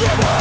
Impossible!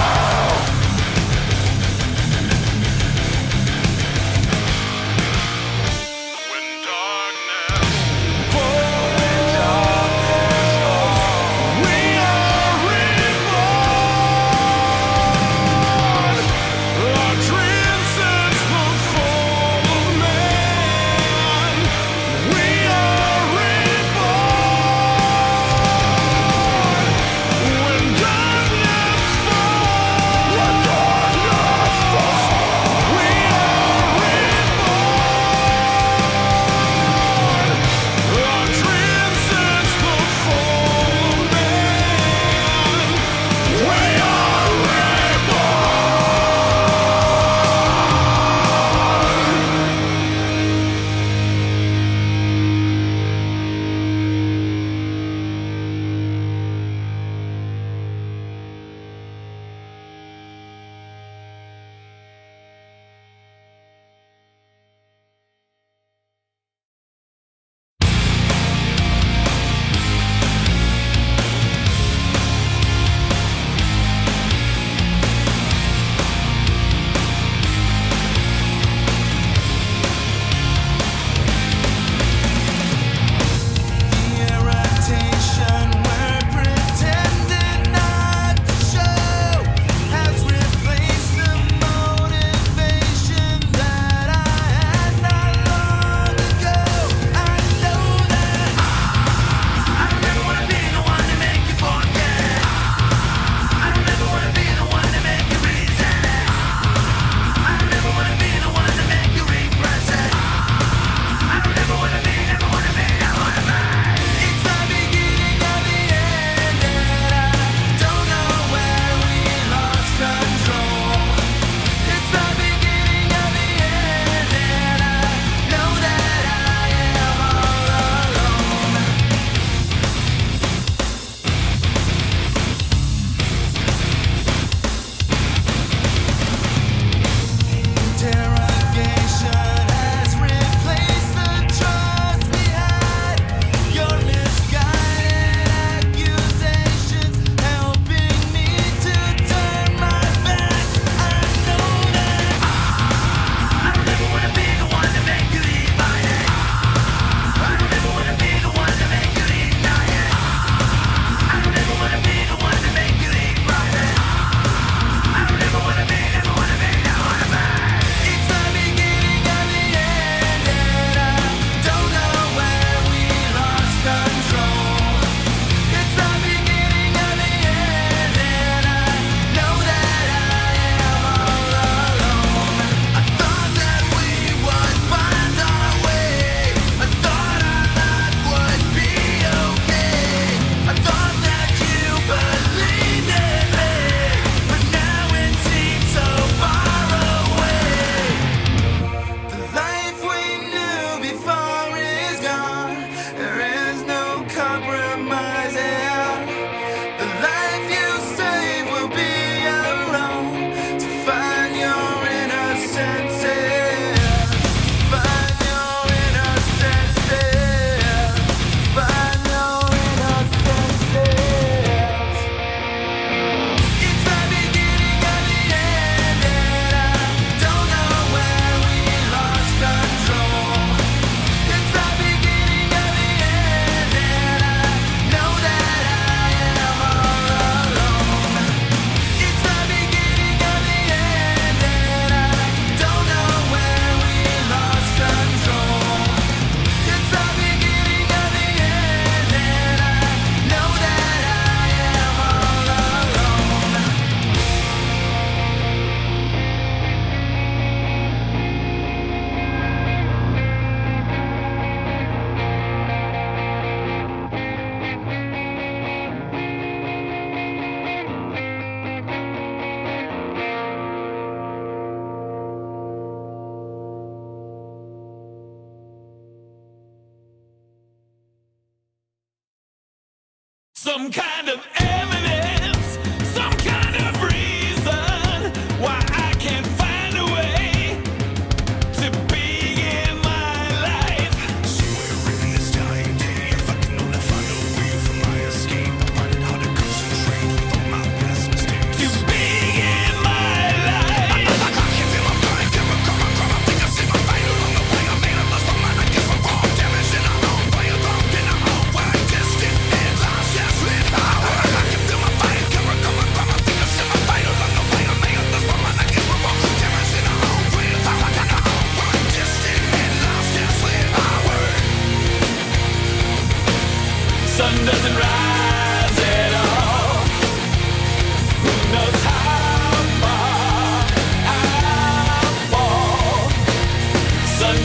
some kind of eminence.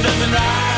doesn't rise.